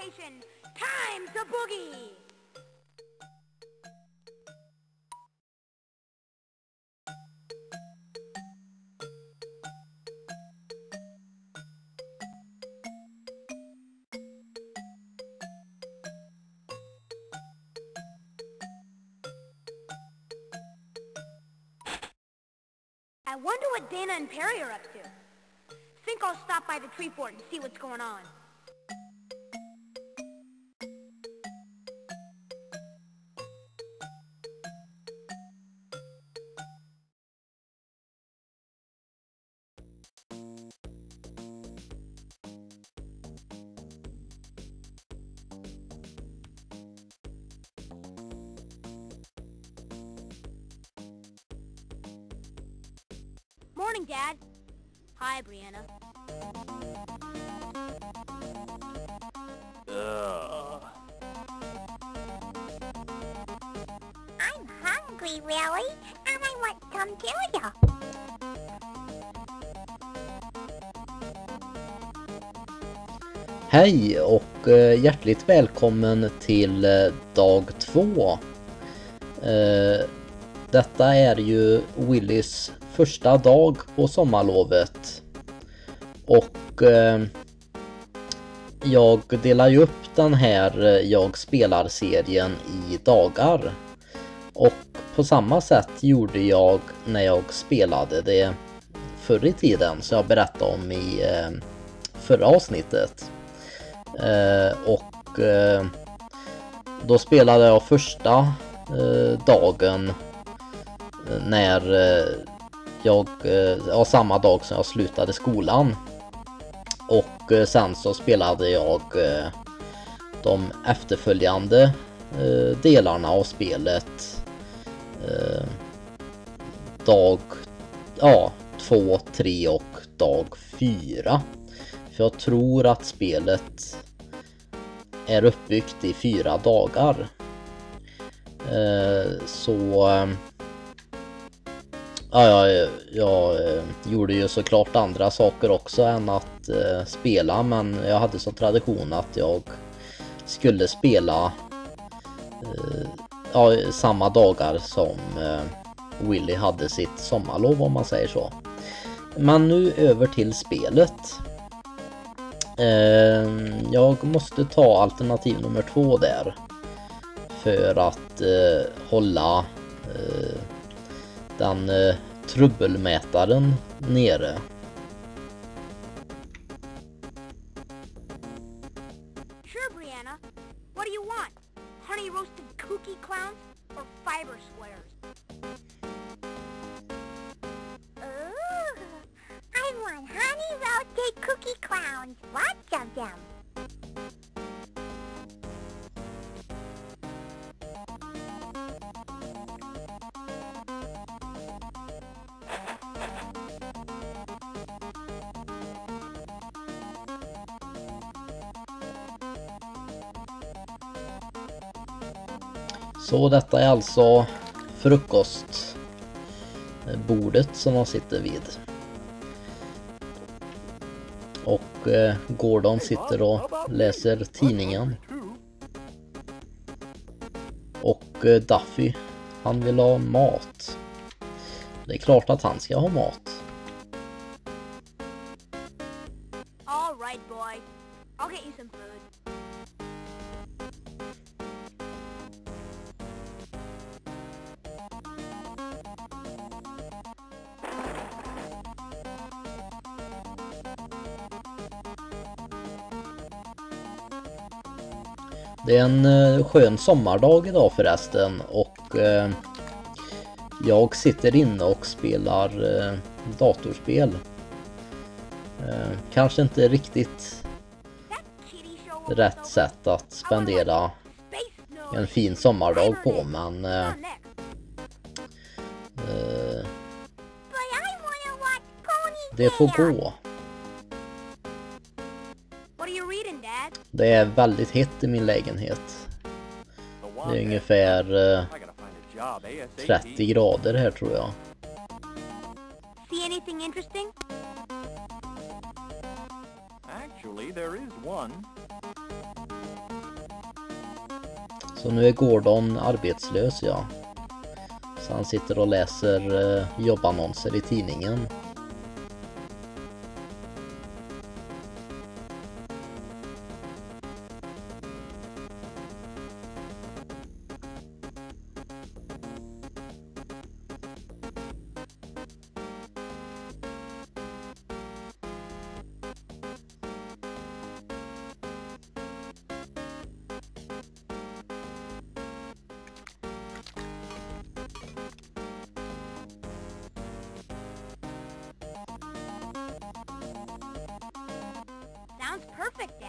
Attention! Time to boogie! I wonder what Dana and Perry are up to. Think I'll stop by the tree fort and see what's going on. Och eh, hjärtligt välkommen till eh, dag två. Eh, detta är ju Willys första dag på sommarlovet. Och jag delar ju upp den här Jag spelar-serien i dagar. Och på samma sätt gjorde jag när jag spelade det förr i tiden som jag berättade om i förra avsnittet. Eh, och eh, då spelade jag första eh, dagen när jag, ja samma dag som jag slutade skolan. Och sen så spelade jag de efterföljande delarna av spelet dag ja, två, tre och dag fyra. För jag tror att spelet är uppbyggt i fyra dagar. Eh, så ehm, Ja, jag, jag eh, gjorde ju såklart andra saker också än att eh, spela men jag hade som tradition att jag skulle spela ja, samma dagar som Willy hade sitt sommarlov om man säger så. Men nu över till spelet. Eh, jag måste ta alternativ nummer två där. För att eh, hålla eh, den eh, trubbelmätaren nere. Alltså frukostbordet som man sitter vid. Och eh, Gordon sitter och läser tidningen. Och eh, Duffy, han vill ha mat. Det är klart att han ska ha mat. Det är en eh, skön sommardag idag förresten och eh, jag sitter inne och spelar eh, datorspel. Kanske inte riktigt rätt sätt att spendera en fin sommardag på men det får gå. Det är väldigt hett i min lägenhet. Det är ungefär eh, I gotta find a job ASAP. 30 grader här tror jag. See anything interesting? Actually, there is one. Så nu är Gordon arbetslös ja. Så han sitter och läser eh, jobbannonser i tidningen.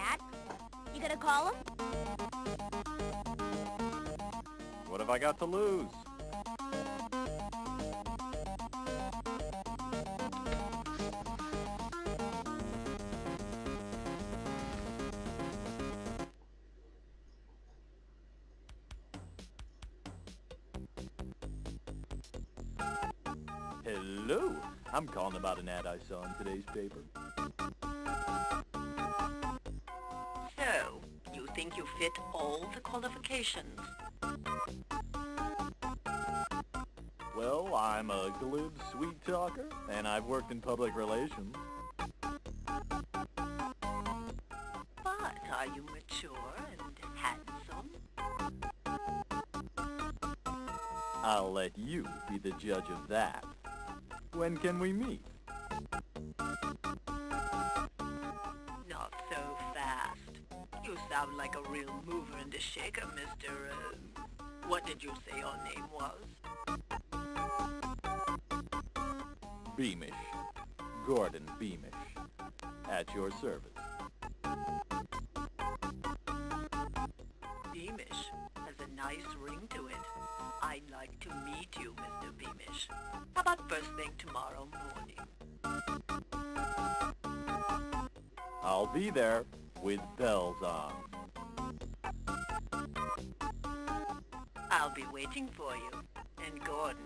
Dad. You gonna call him? What have I got to lose? Hello. I'm calling about an ad I saw in today's paper. All the qualifications? Well, I'm a glib, sweet talker, and I've worked in public relations. But are you mature and handsome? I'll let you be the judge of that. When can we meet? Not so fast. You sound like a real mover and a shaker, Mr. Uh, what did you say your name was? Beamish. Gordon Beamish. At your service. Beamish has a nice ring to it. I'd like to meet you, Mr. Beamish. How about first thing tomorrow morning? I'll be there with bells on. Be waiting for you. And Gordon,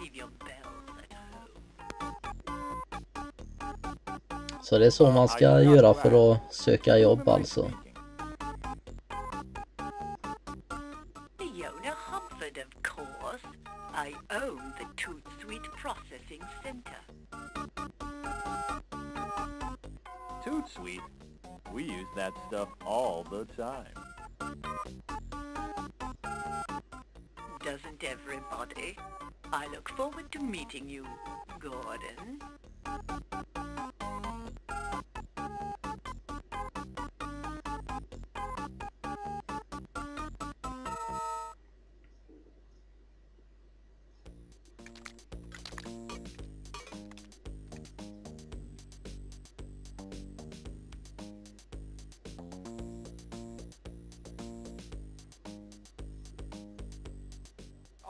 leave your bells at home. Så det är så man ska göra för att söka jobb alltså.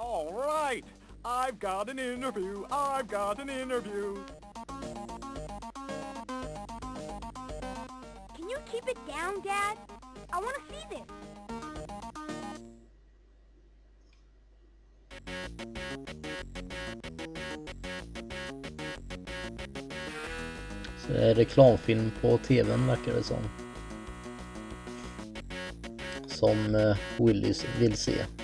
All right. I've got an interview. I've got an interview. Can you keep it down, Dad? I want to see this. Så det är reklamfilm på tvn verkar det som. Som eh, Willys vill se.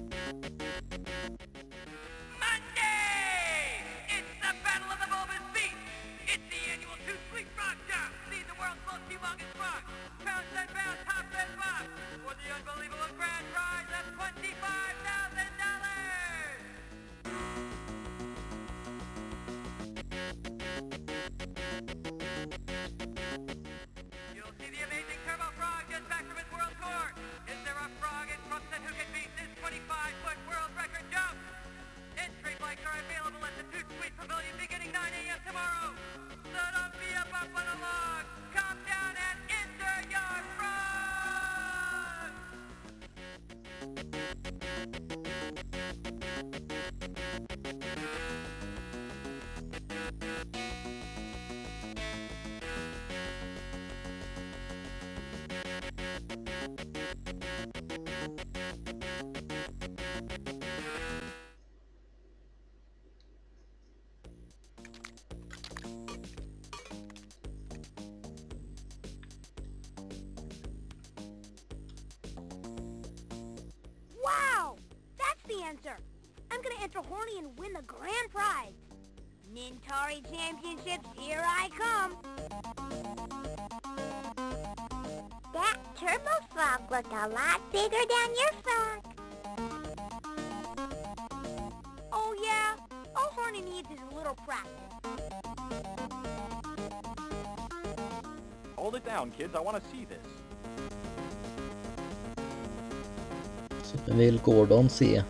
Se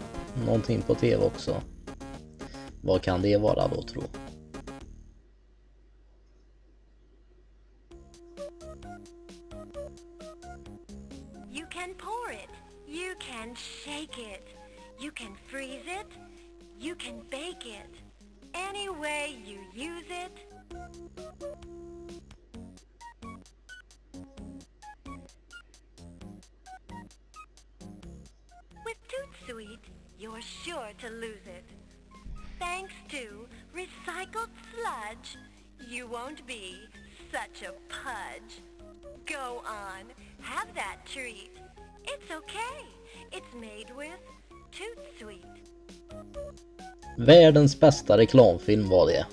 någonting på TV också. Vad kan det vara då tro? You can pour it. You can shake it. You can freeze it. You can bake it. Any way you use it. You're sure to lose it. Thanks to recycled sludge, you won't be such a pudge. Go on, have that treat. It's okay. It's made with Toot Sweet. Världens bästa reklamfilm var det.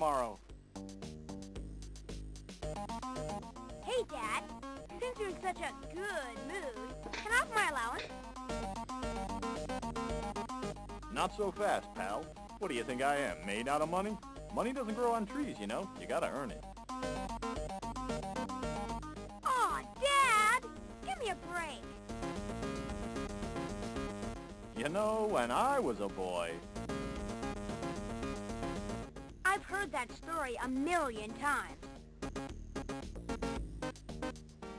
Tomorrow. Hey, Dad. Since you're in such a good mood, can I have my allowance? Not so fast, pal. What do you think I am, made out of money? Money doesn't grow on trees, you know. You gotta earn it. Aw, Dad! Give me a break. You know, when I was a boy, heard that story a million times.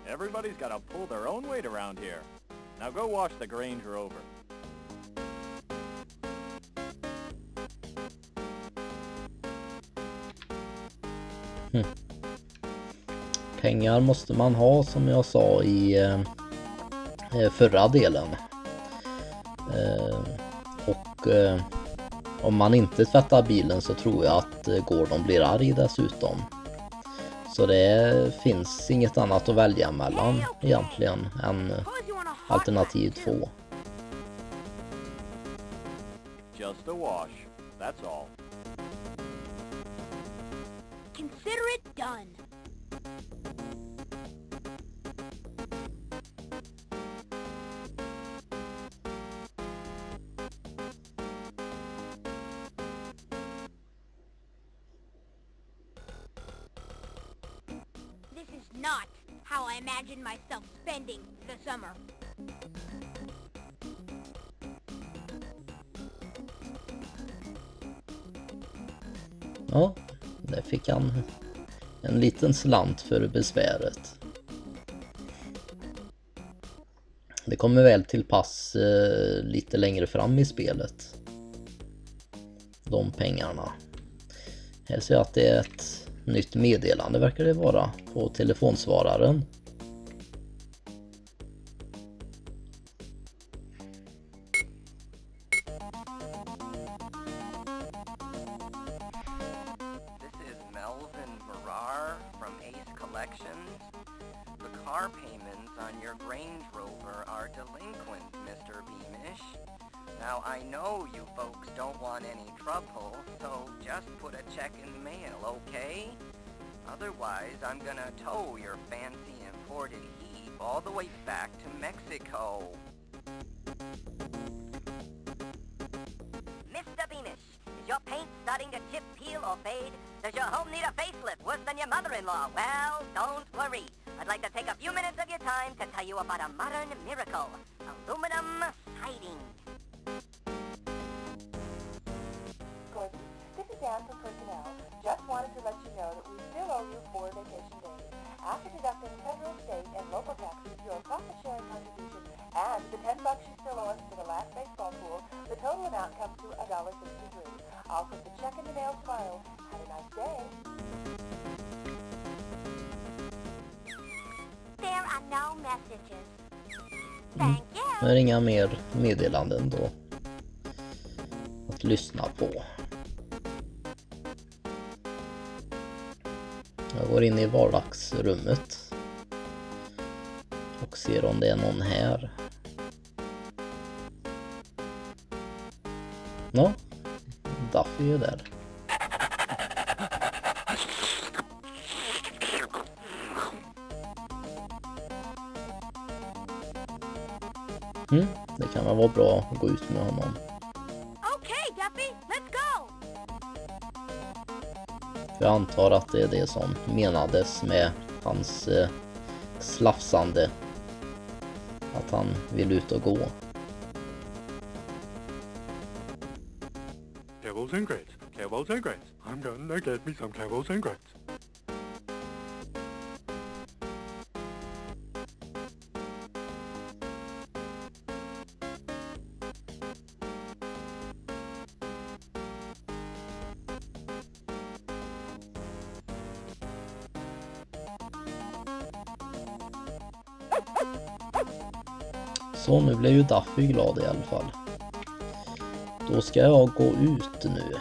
everybody's gotta pull their own weight around here. Now go wash the Grange Rover. Pengar måste man ha som jag sa i eh, förra delen. Eh, och eh, om man inte tvättar bilen så tror jag att eh, Gordon blir arg dessutom. Så det finns inget annat att välja mellan egentligen än eh, alternativ one, too. 2. Just a wash. That's all. Consider it done. Not how I imagined myself spending the summer. Ja, där fick han en liten slant för besväret. Det kommer väl till pass eh, lite längre fram i spelet. De pengarna. Här ser jag att det är ett nytt meddelande verkar det vara på telefonsvararen. Meddelanden då. Antar att det är det som menades med hans eh, slafsande. Att han vill ut och gå. Kibbles and grits, kibbles and grits. I'm gonna get me some kibbles and grits. Så nu blev ju Duffy glad i alla fall. Då ska jag gå ut nu.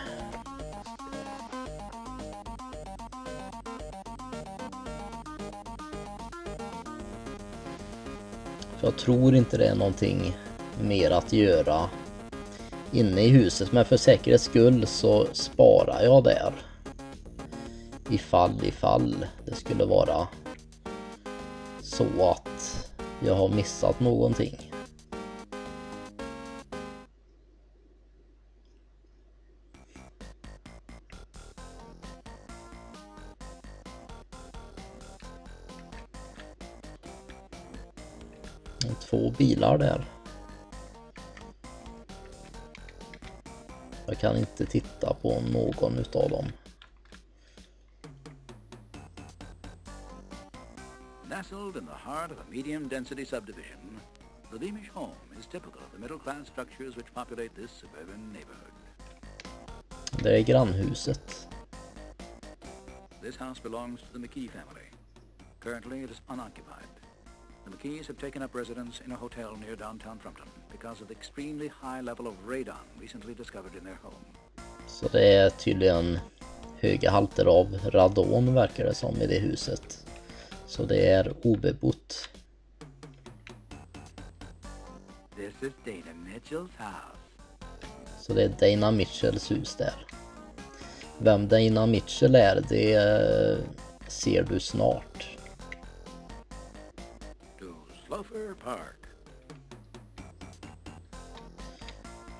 För jag tror inte det är någonting mer att göra inne i huset men för säkerhets skull så sparar jag där. Ifall ifall det skulle vara så att jag har missat någonting. Bilar där. Jag kan inte titta på någon utav dem. Nestled in the heart of a medium-density subdivision, the Beamish home is typical of the middle-class structures which populate this suburban neighborhood. Det är grannhuset. This house belongs to the McKee family. Currently, it is unoccupied. The McKees have taken up residence in a hotel near downtown Frumpton because of the extremely high level of radon recently discovered in their home. Så det är tydligen höga halter av radon verkar det som i det huset. Så det är obebott. This is Dana Mitchell's house. Så det är Dana Mitchells hus där. Vem Dana Mitchell är, det eh, ser du snart.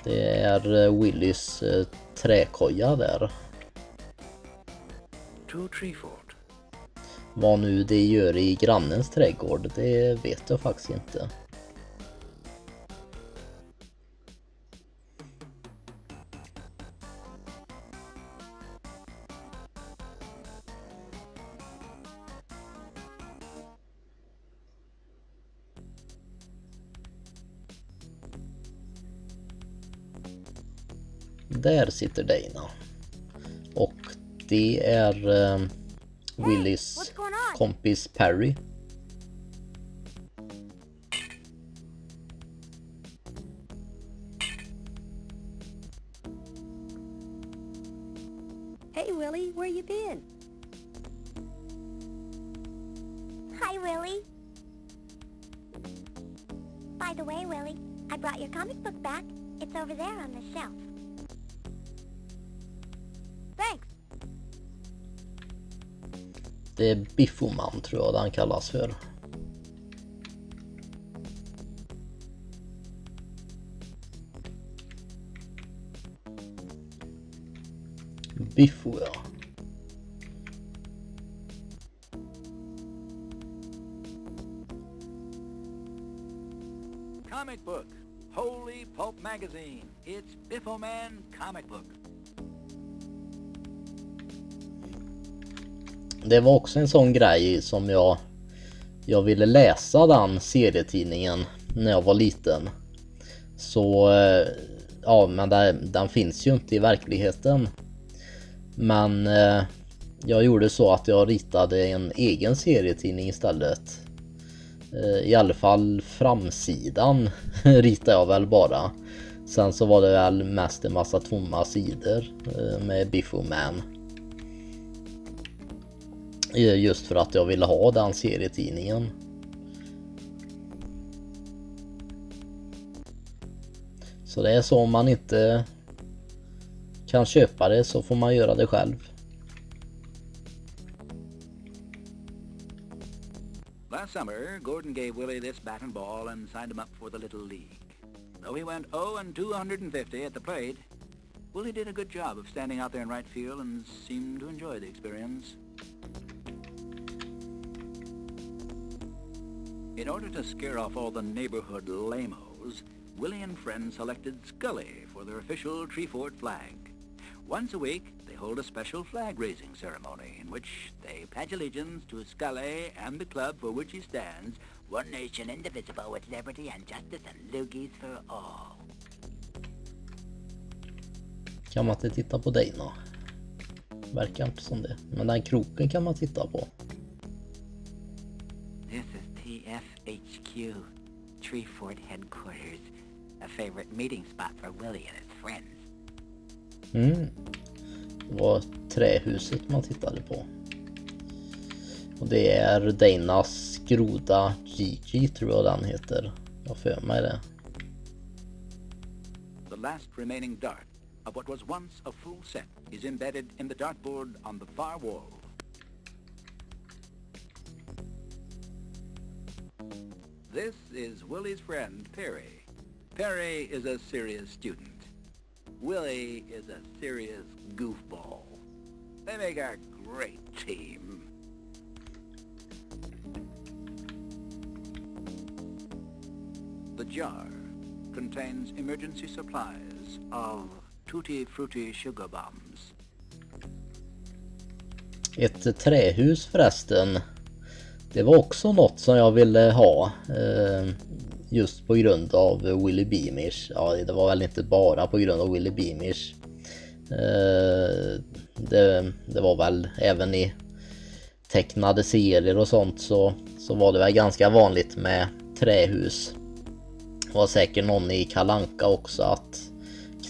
Det är eh, Willys eh, träkoja där. Vad nu det gör i grannens trädgård, det vet jag faktiskt inte. Där sitter Dana. Och det är eh, Willys kompis Perry. Det är tror jag den kallas för. Biffo ja. Comic book. Holy Pulp Magazine. It's Biffo Man Comic Book. Det var också en sån grej som jag jag ville läsa den serietidningen när jag var liten. Så eh, ja, men den, den finns ju inte i verkligheten. Men eh, jag gjorde så att jag ritade en egen serietidning istället. Eh, I alla fall framsidan ritade jag väl bara. Sen så var det väl mest en massa tomma sidor eh, med Biffo Man. Eh, just för att jag ville ha den serietidningen. Så det är så om man inte kan köpa det så får man göra det själv. Last summer, Gordon gave Willie this bat and ball and signed him up for the Little League. Though he went 0 and 250 at the plate, Willie did a good job of standing out there in right field and seemed to enjoy the experience. In order to scare off all the neighborhood lamos, Willie and friends selected Scully for their official Treefort flag. Once a week, they hold a special flag-raising ceremony in which they pledge allegiance to Scully and the club for which he stands, one nation indivisible with liberty and justice and loogies for all. Kan man inte titta på Dana? Verkar inte som det. Men den kroken kan man titta på. This is TFHQ, Treefort headquarters. A favorite meeting spot for Willie and his friends. Mm. Det var trähuset man tittade på. Och det är Danas groda Gigi tror jag den heter. Jag har för mig det. The last remaining dart of what was once a full set is embedded in the dartboard on the far wall. This is Willie's friend, Perry. Perry is a serious student. Willie is a serious goofball. They make a great team. The jar contains emergency supplies of Tutti Frutti sugar bombs. Ett trähus förresten. Det var också något som jag ville ha. Eh, just på grund av Willy Beamish. Ja, det var väl inte bara på grund av Willy Beamish. Eh, det, det var väl även i tecknade serier och sånt så, så var det väl ganska vanligt med trähus. Det var säkert någon i Kalanka också att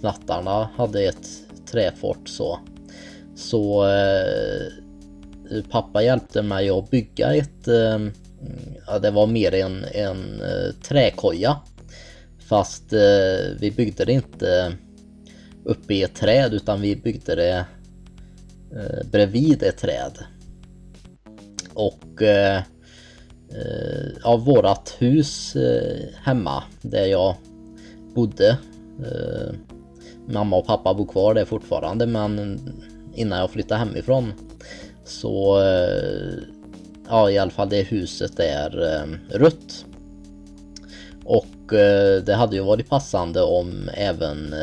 knattarna hade ett träfort så. Så eh, pappa hjälpte mig att bygga ett, ehm, ja, det var mer en, en eh, träkoja. Fast eh, vi byggde det inte uppe i ett träd utan vi byggde det eh, bredvid ett träd. Och eh, vårat hus hemma där jag bodde. Mamma och pappa bor kvar där fortfarande men innan jag flyttade hemifrån så eh, ja i alla fall det huset är eh, rött. Och eh, det hade ju varit passande om även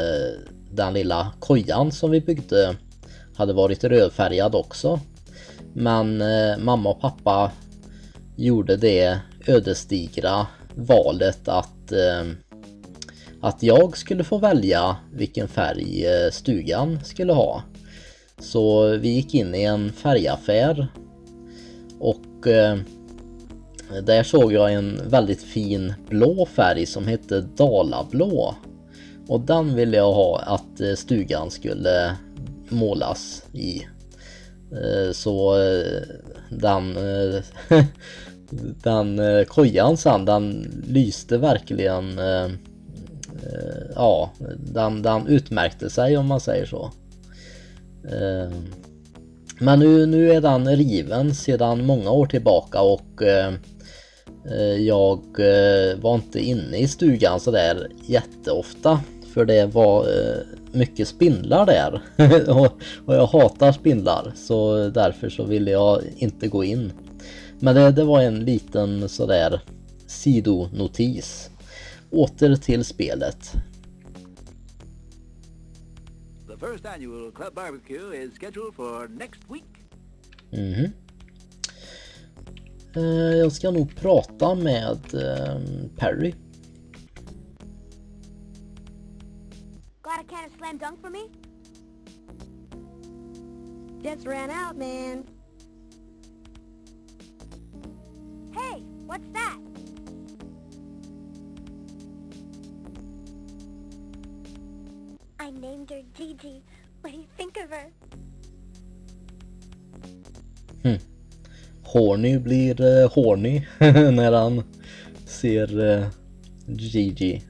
den lilla kojan som vi byggde hade varit rödfärgad också. Men mamma och pappa gjorde det ödesdigra valet att att jag skulle få välja vilken färg stugan skulle ha. Så vi gick in i en färgaffär och eh, där såg jag en väldigt fin blå färg som hette Dalablå. Och den ville jag ha att eh, stugan skulle målas i. Eh, så eh, den, den kojan sen den lyste verkligen ja, den, den utmärkte sig om man säger så. Ehm, men nu, nu är den riven sedan många år tillbaka och eh, eh, jag eh, var inte inne i stugan sådär jätteofta för det var mycket spindlar där och jag hatar spindlar så därför så ville jag inte gå in. Men det, det var en liten sådär sidonotis. Åter till spelet. The first annual club barbecue is scheduled for next week. Mm -hmm. Eh, jag ska nog prata med eh, Perry. Got a can of slam dunk for me? Just ran out, man. Hey, what's that? I named her Gigi. What do you think of her? Hmm. Horny blir uh, horny när han ser uh, Gigi.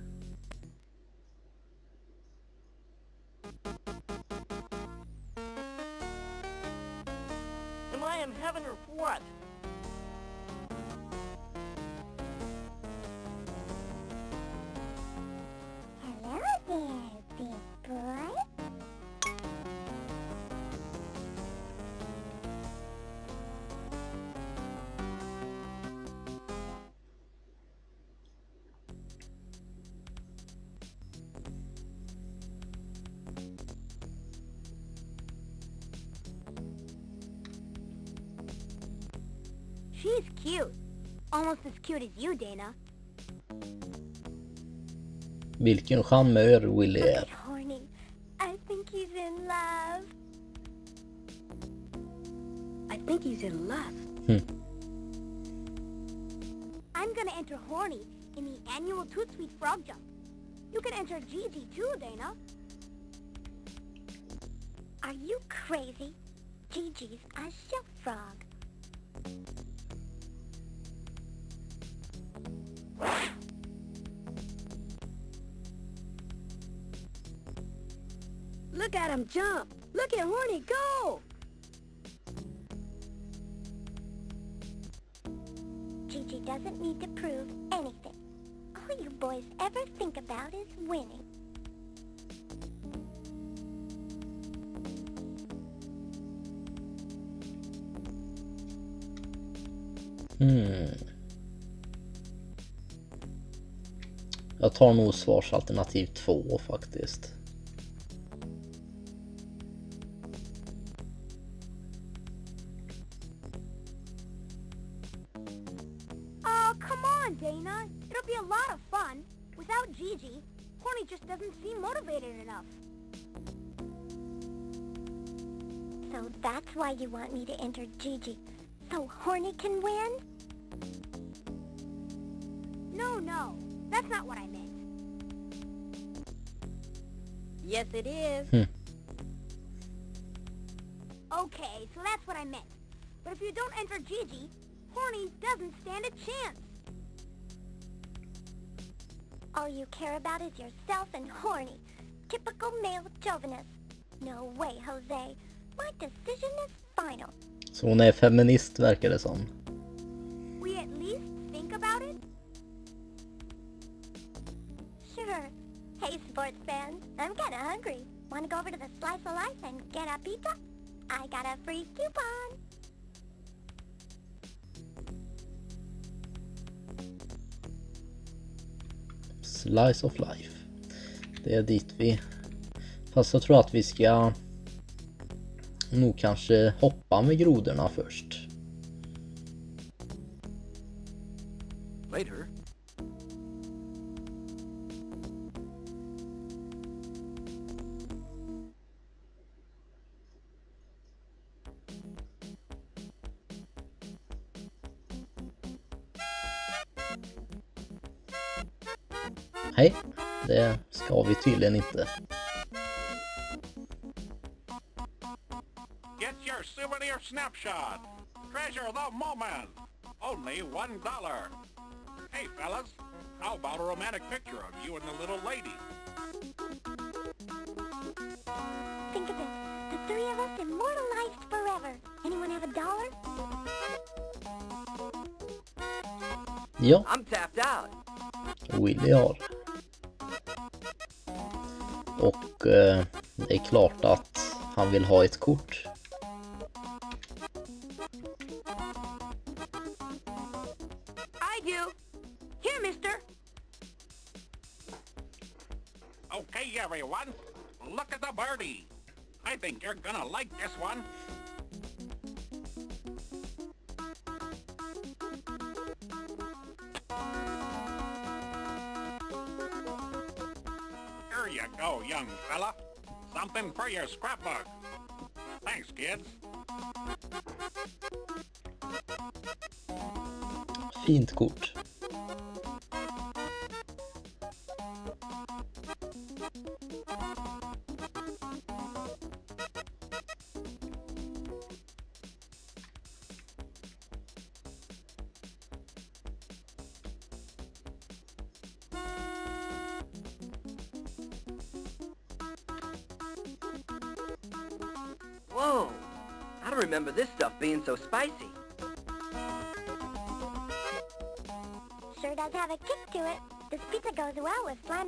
Vilken charmör Willy är. Look at him jump. Look at Horny go. Gigi doesn't need to prove anything. All you boys ever think about is winning. Hmm. Jag tar nog svarsalternativ två faktiskt. Gigi. So Horny can win? No, no. That's not what I meant. Yes, it is. Hmm. Okay, so that's what I meant. But if you don't enter Gigi, Horny doesn't stand a chance. All you care about is yourself and Horny. Typical male chauvinist. No way, Jose. My decision is final. Så hon är feminist verkar det som. Of Life. Slice of life. Det är dit vi... Fast jag tror att vi ska nog kanske hoppa med grodorna först. Later, Nej, det ska vi tydligen inte. Snapshot. Treasure of the moment. Only one dollar. Hey, fellas, how about a romantic picture of you and the little lady? Think of it. The three of us immortalized forever. Anyone have a dollar? Ja, I'm tapped out. Willy har. Och eh, det är klart att han vill ha ett kort.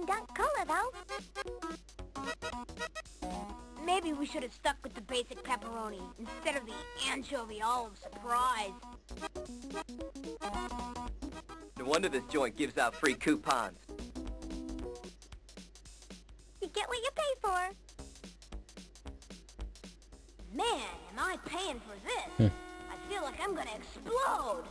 Well with Slam Dunk Cola, though. Maybe we should have stuck with the basic pepperoni instead of the anchovy olive surprise. No wonder this joint gives out free coupons. You get what you pay for. Man, am I paying for this? Hmm. I feel like I'm gonna explode.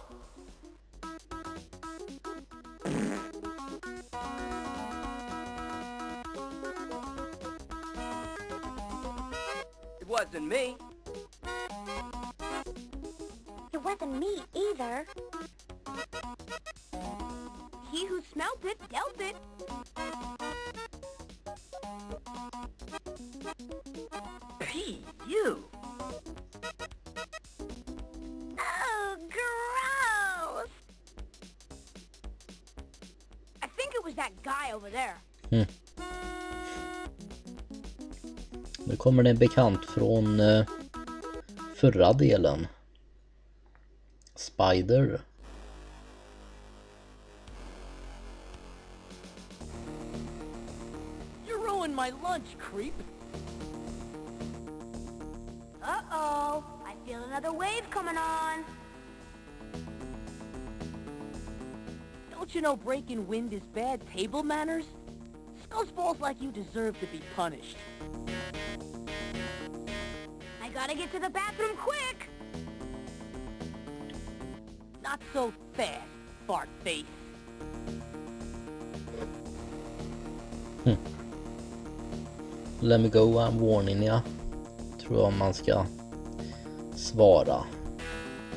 Wasn't me. It wasn't me either. He who smelt it dealt it. P, you. Oh, gross! I think it was that guy over there. Hmm. Nu kommer det en bekant från eh, förra delen. Spider. You ruined my lunch, creep. Uh-oh. I feel another wave coming on. Don't you know breaking wind is bad table manners? Scuzzballs like you deserve to be punished. I gotta get to the bathroom quick. Not so fast, fart face. Hmm. Let me go I'm warning ja. Tror jag man ska svara.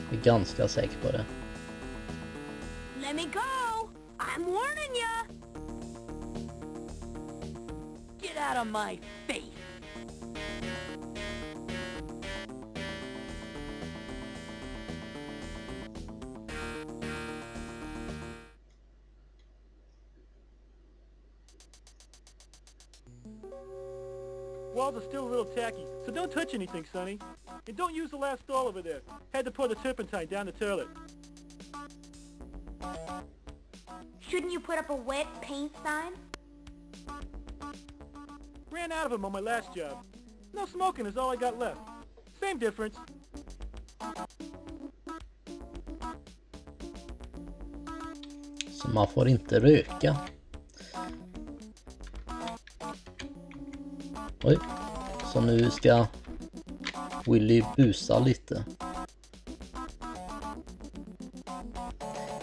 Jag är ganska säker på det. Let me go. I'm warning ya. Get out of my face! Walls are still a little tacky, so don't touch anything, Sonny. And don't use the last stall over there. Had to pour the turpentine down the toilet. Shouldn't you put up a wet paint sign? Ran out of them on my last job. No smoking is all I got left. Same difference. Så man får inte röka. Oj. Så nu ska Willy busa lite.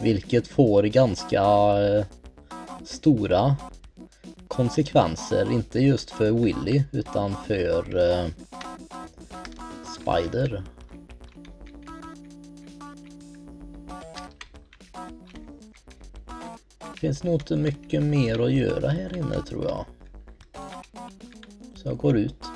Vilket får ganska eh, stora konsekvenser, inte just för Willy utan för eh, Spider. finns nog inte mycket mer att göra här inne tror jag. Så jag går ut.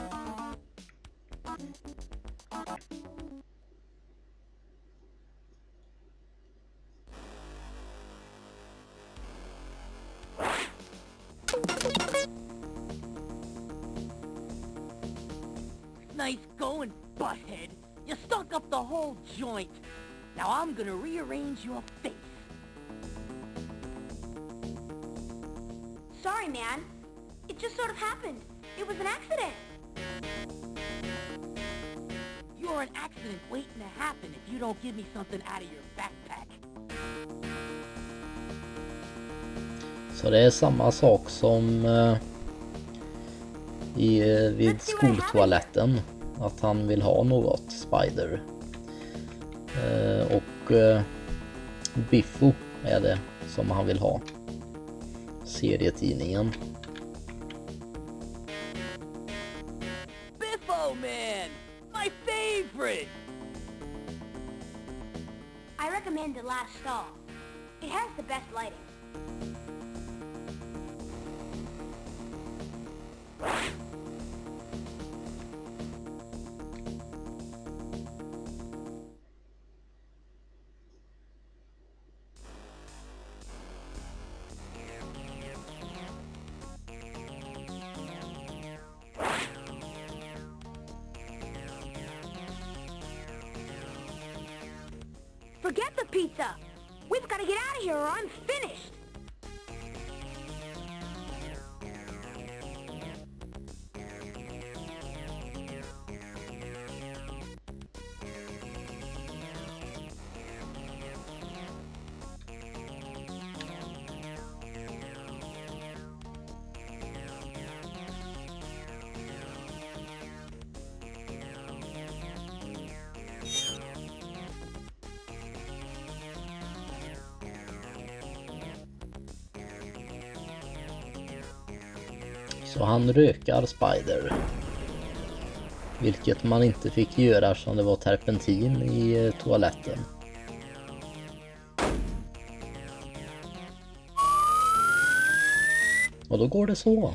Samma sak som eh, i, eh, vid skoltoaletten. Att han vill ha något, Spider. Eh, och Biffo är det som han vill ha. Serietidningen. Han rökar Spider. Vilket man inte fick göra eftersom det var terpentin i eh, toaletten. Och då går det så.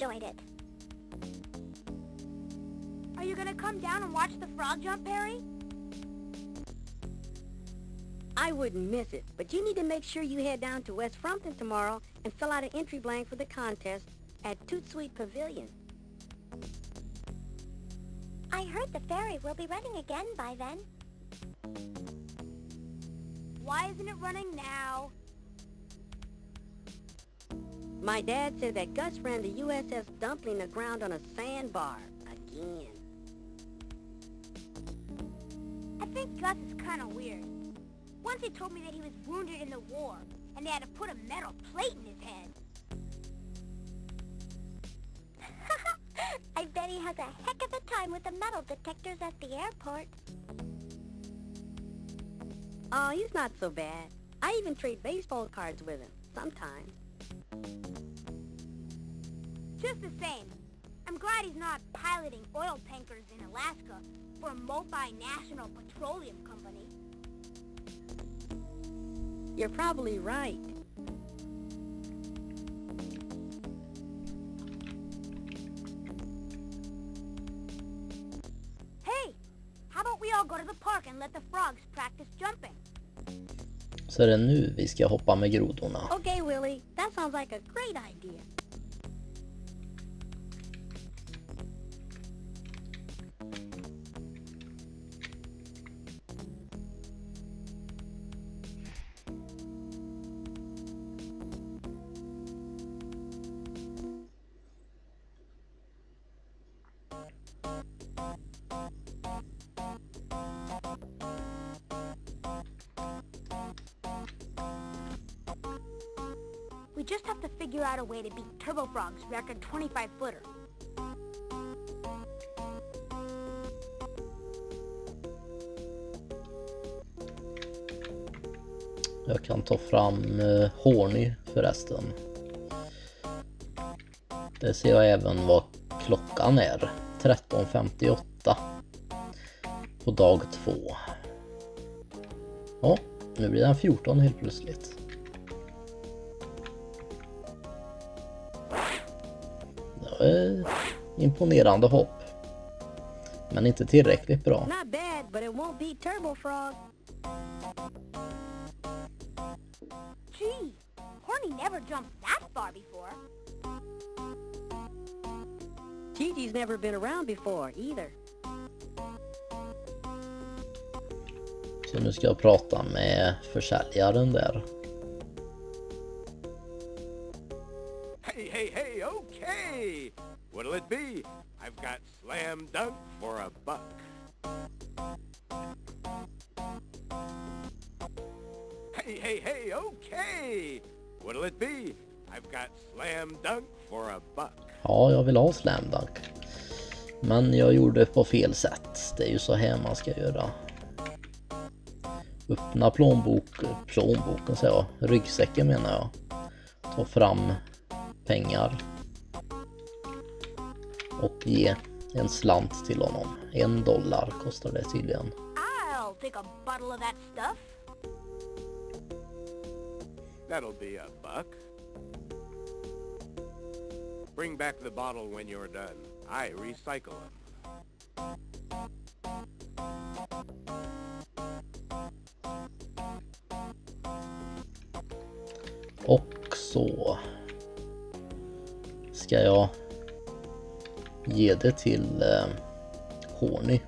Enjoyed it. Are you gonna come down and watch the frog jump, Perry? I wouldn't miss it, but you need to make sure you head down to West Frumpton tomorrow and fill out an entry blank for the contest at Toot Sweet Pavilion. I heard the ferry will be running again by then. Why isn't it running now? My dad said that Gus ran the USS Dumpling aground on a sandbar. Again. I think Gus is kinda weird. Once he told me that he was wounded in the war, and they had to put a metal plate in his head. I bet he has a heck of a time with the metal detectors at the airport. Oh, he's not so bad. I even trade baseball cards with him, sometimes. Just the same, I'm glad he's not piloting oil tankers in Alaska for a multinational petroleum company. You're probably right. Hey, how about we all go to the park and let the frogs practice jumping? Så är det er nu vi ska hoppa med grodorna. Okay, Willie, that sounds like a great idea. Dogs record 25-footer. Jag kan ta fram eh, Horny förresten. Det ser jag även vad klockan är. 13.58. På dag två. Ja, nu blir den 14 helt plötsligt. Imponerande hopp. Men inte tillräckligt bra. Not bad, but it won't beat Turbo Frog. Gee, Horny never jumped that far before. Gigi's never been around before, either. Så nu ska jag prata med försäljaren där. Hey, hey, hey, okay! What'll it be? I've got slam dunk for a buck. Hey, hey, hey, okay! What'll it be? I've got slam dunk for a buck. Ja, jag vill ha slam dunk. Men jag gjorde det på fel sätt. Det är ju så här man ska göra. Öppna plånbok, plånboken säger jag, ryggsäcken menar jag. Ta fram pengar. Och ge en slant till honom. En dollar kostar det tydligen. I'll take a bottle of that stuff. That'll be a buck. Bring back the bottle when you're done. I recycle them. Och så ska jag ge det till eh, Horny.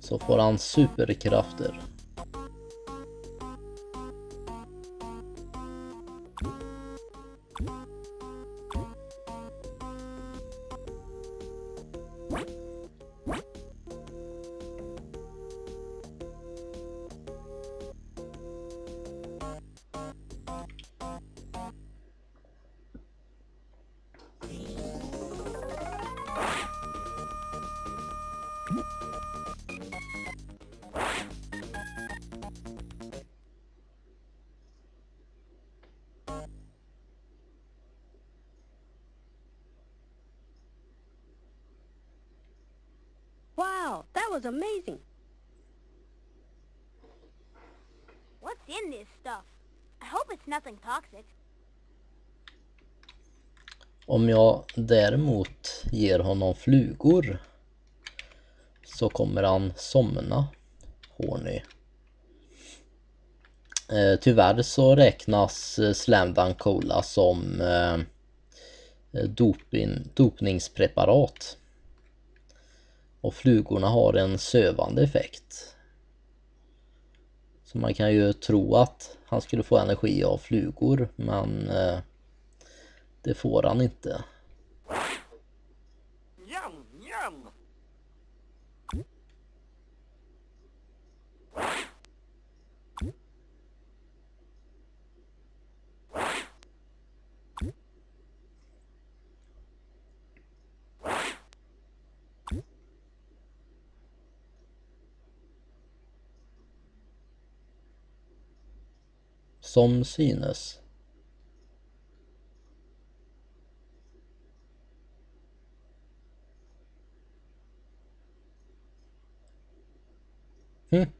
Så får han superkrafter. Om jag däremot ger honom flugor så kommer han somna, Horny. Eh, tyvärr så räknas eh, Slam Dunk Cola som eh, doping, dopningspreparat. Och flugorna har en sövande effekt. Så man kan ju tro att han skulle få energi av flugor men eh, det får han inte. Som synes. Hm.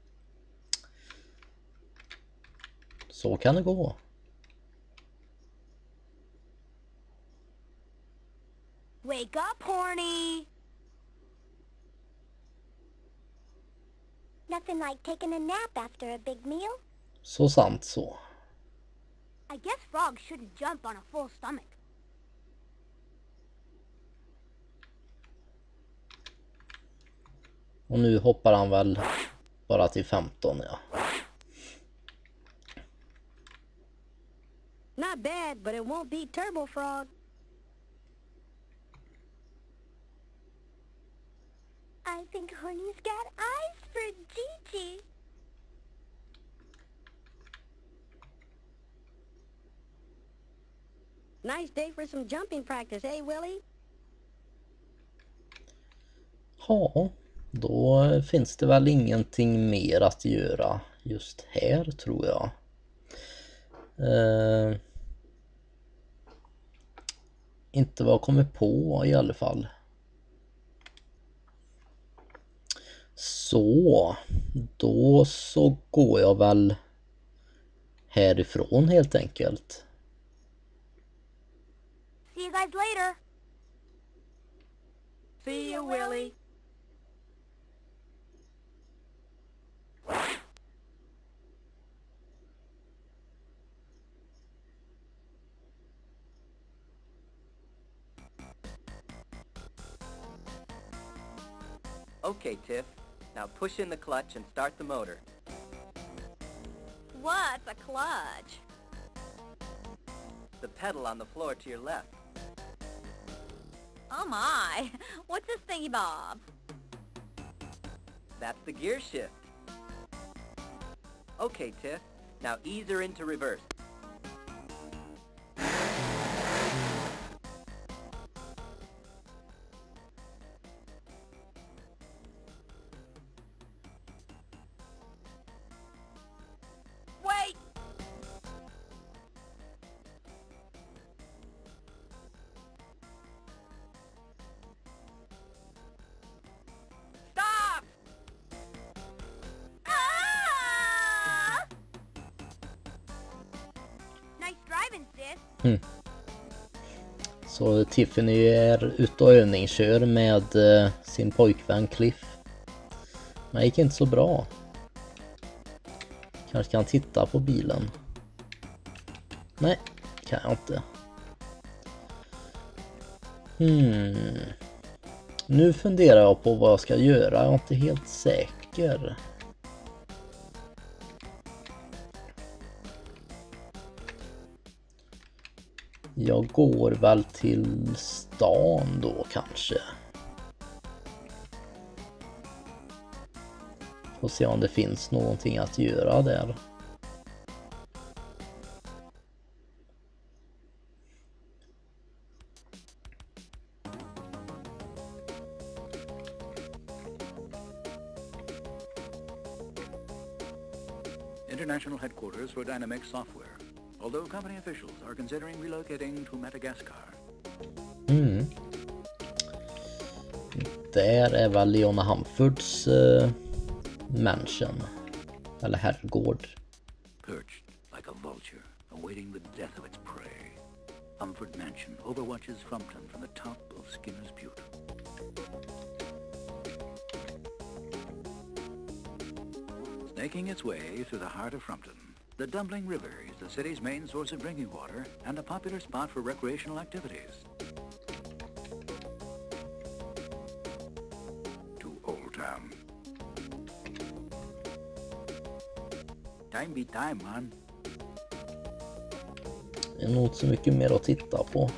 Så kan det gå. Wake up, horny! Nothing like taking a nap after a big meal. Så sant så. I guess frogs shouldn't jump on a full stomach. Och nu hoppar han väl bara till 15 ja. Not bad, but it won't beat Turbo Frog. I think Horny's got eyes for Gigi. Nice day for some jumping practice, eh, Willie? Ja, då finns det väl ingenting mer att göra just här tror jag. Eh, inte vad jag kommer på i alla fall. Så, då så går jag väl härifrån helt enkelt. See you guys later. See you, Willie. Okay, Tiff. Now push in the clutch and start the motor. What's a clutch? The pedal on the floor to your left. Oh my, what's this thingy bob? That's the gear shift. Okay, Tiff. Now ease her into reverse. Så Tiffany är ute och övningskör med eh, sin pojkvän Cliff. Men det gick inte så bra. Kanske kan titta på bilen. Nej, kan jag inte. Hmm. Nu funderar jag på vad jag ska göra, jag är inte helt säker. Jag går väl till stan då kanske. Får se om det finns någonting att göra där. Där är väl Leona Humfords uh, mansion. Eller herrgård. Perched like a vulture, awaiting the death of its prey. Umford Mansion overwatches Frumpton from the top of Skinner's Butte. Snaking its way through the heart of Frumpton, the Dumpling River is the city's main source of drinking water and a popular spot for recreational activities. Time time, man. Det er är nog inte så mycket er mer att titta på.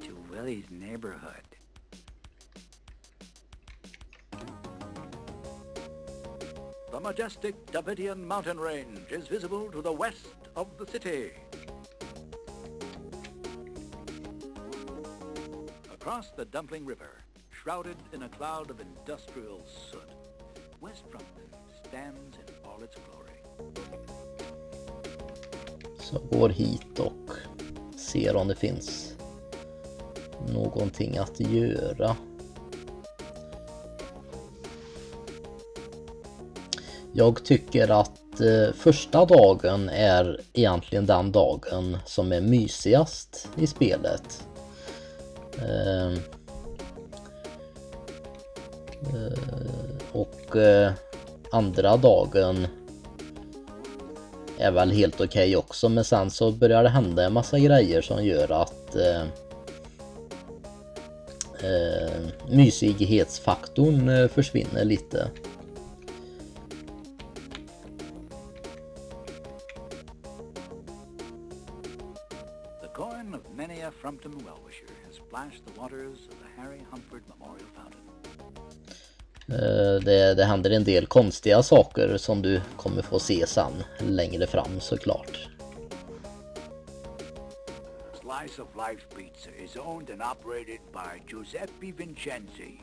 To Willie's neighborhood. The majestic Davidian mountain range is visible to the west of the city. Across the Dumpling River, shrouded in a cloud of industrial soot, West Frumpton stands all its glory. Så jag går hit och ser om det finns någonting att göra. Jag tycker att eh, första dagen är egentligen den dagen som är mysigast i spelet. Eh, eh, och eh, andra dagen är väl helt okej okay också men sen så börjar det hända en massa grejer som gör att eh, eh, mysighetsfaktorn eh, försvinner lite. Det, händer en del konstiga saker som du kommer få se sen längre fram såklart. Slice of Life Pizza is owned and operated by Giuseppe Vincenzi.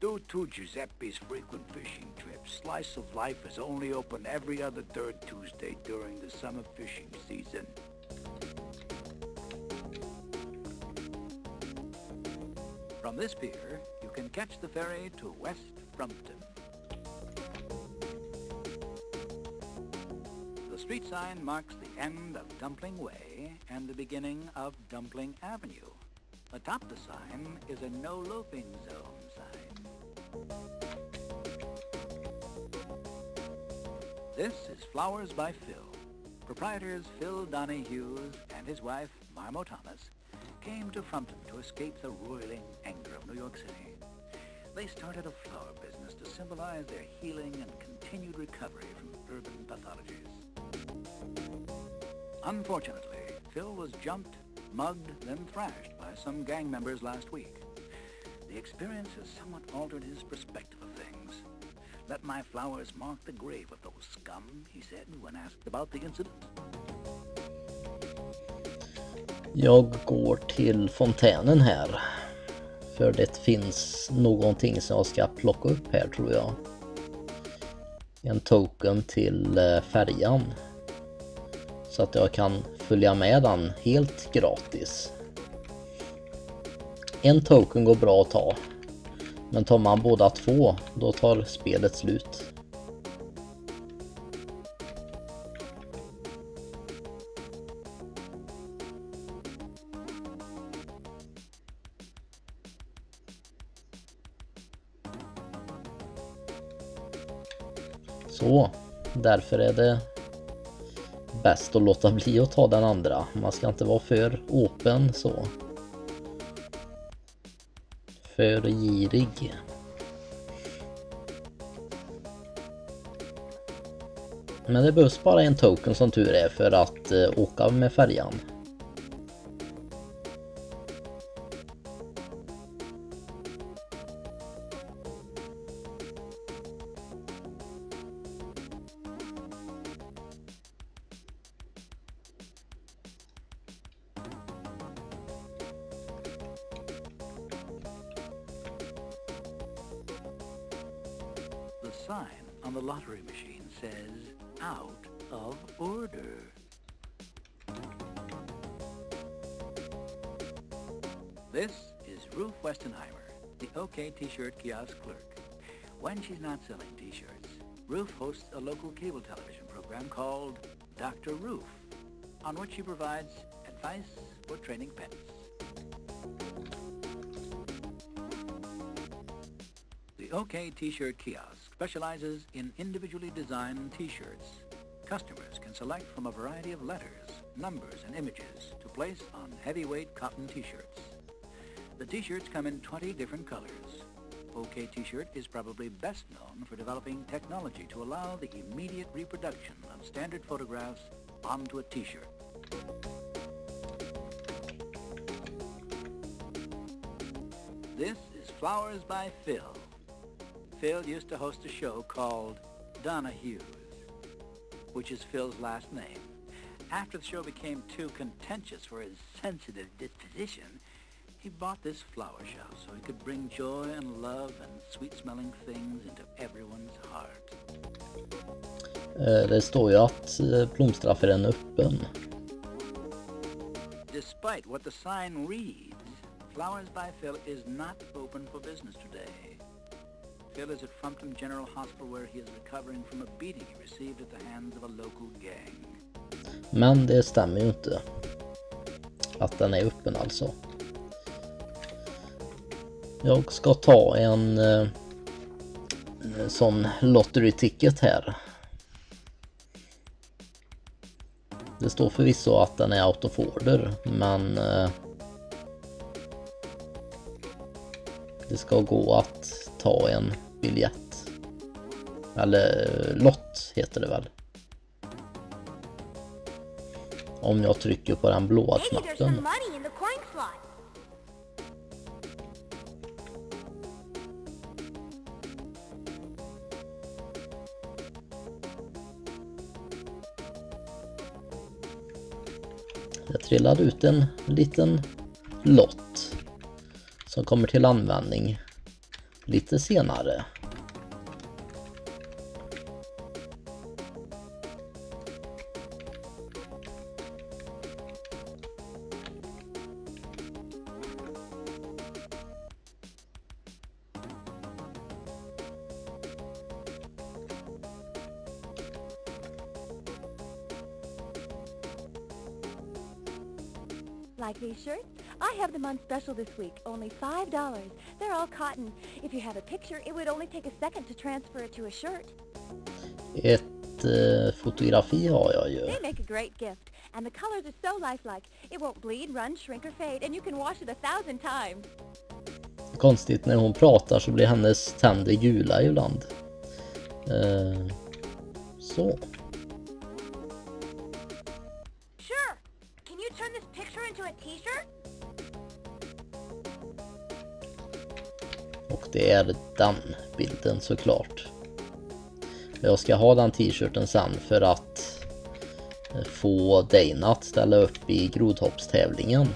Due to Giuseppe's frequent fishing trips, Slice of Life is only open every other third Tuesday during the summer fishing season. From this pier, you can catch the ferry to West Frumpton. The street sign marks the end of Dumpling Way and the beginning of Dumpling Avenue. Atop the sign is a no loafing zone sign. This is Flowers by Phil. Proprietors Phil Donahue and his wife, Marmo Thomas, came to Frumpton to escape the roiling anger of New York City. They started a flower business to symbolize their healing and continued recovery from urban pathologies. Unfortunately, Phil was jumped, mugged, then thrashed by some gang members last week. The experience has somewhat altered his perspective of things. Let my flowers mark the grave of those scum, he said when asked about the incident. Jag går till fontänen här. För det finns någonting som jag ska plocka upp här tror jag. En token till eh, färjan. Så att jag kan följa med den helt gratis. En token går bra att ta. Men tar man båda två, då tar spelet slut. Därför är det bäst att låta bli att ta den andra. Man ska inte vara för öppen så. För girig. Men det behövs bara en token som tur är för att eh, åka med färjan. Kiosk clerk. When she's not selling T-shirts, Ruth hosts a local cable television program called Dr. Ruth, on which she provides advice for training pets. The OK T-shirt kiosk specializes in individually designed T-shirts. Customers can select from a variety of letters, numbers, and images to place on heavyweight cotton T-shirts. The T-shirts come in 20 different colors. OK T-shirt is probably best known for developing technology to allow the immediate reproduction of standard photographs onto a T-shirt. This is Flowers by Phil. Phil used to host a show called Donna Hughes, which is Phil's last name. After the show became too contentious for his sensitive disposition, he bought this flower shop so he could bring joy and love and sweet-smelling things into everyone's heart. Eh, Det står ju att eh, blomsteraffären är öppen. Despite what the sign reads, Flowers by Phil is not open for business today. Phil is at Frumpton General Hospital where he is recovering from a beating he received at the hands of a local gang. Men det stämmer ju inte. Att den är öppen alltså. Jag ska ta en eh, sån lottery ticket här. Det står förvisso att den är out of order men eh, det ska gå att ta en biljett. Eller eh, lott heter det väl. Om jag trycker på den blåa knappen. Trillade ut en liten lott som kommer till användning lite senare. $5. They're all cotton. If you have a picture, it would only take a second to transfer it to a shirt. Ett eh, fotografi har jag ju. They make a great gift, and the colors are so lifelike. It won't bleed, run, shrink, or fade, and you can wash it a thousand times. Konstigt när hon pratar så blir hennes tänder gula ibland. Eh, så. Det är den bilden såklart. Jag ska ha den t-shirten sen för att eh, få Dana att ställa upp i grodhoppstävlingen.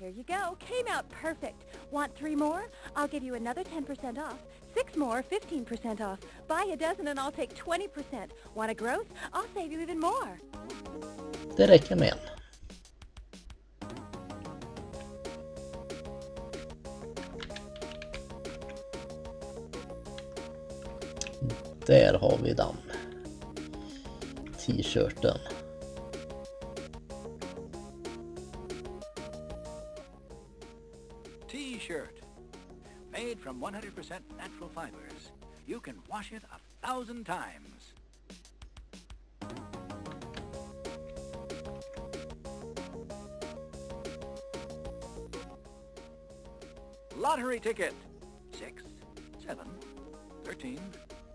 Here you go. Came out perfect. Want three more? I'll give you another 10% off. More, 15% off. Buy a dozen and I'll take 20%. Want a gross? I'll save you even more. Det räcker med en. Där har vi den. T-shirten. From 100% natural fibers. You can wash it a thousand times. Lottery ticket. 6, 7, 13,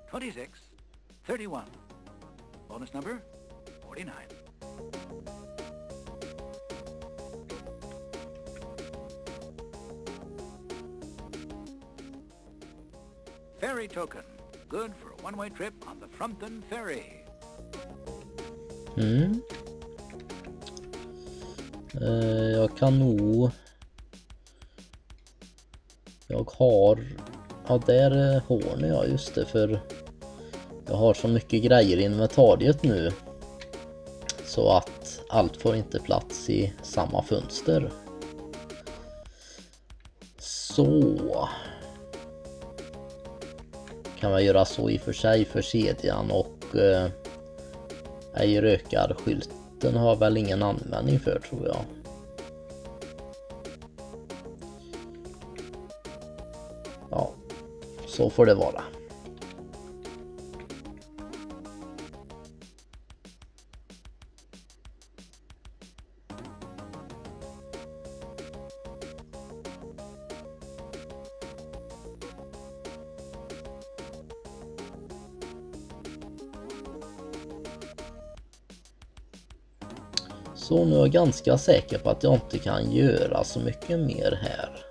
26, 31. Bonus number 49. Token. Good for a one-way trip on the Frumpton Ferry. Mm. Eh, jag kan nog... Jag har... Ja, där är Horny, ja just det, för jag har så mycket grejer i inventariet nu. Så att allt får inte plats i samma fönster. Så. Kan man göra så i och för sig för kedjan och eh, ej rökar skylten har väl ingen användning för tror jag. Ja, så får det vara. Ganska säker på att jag inte kan göra så mycket mer här.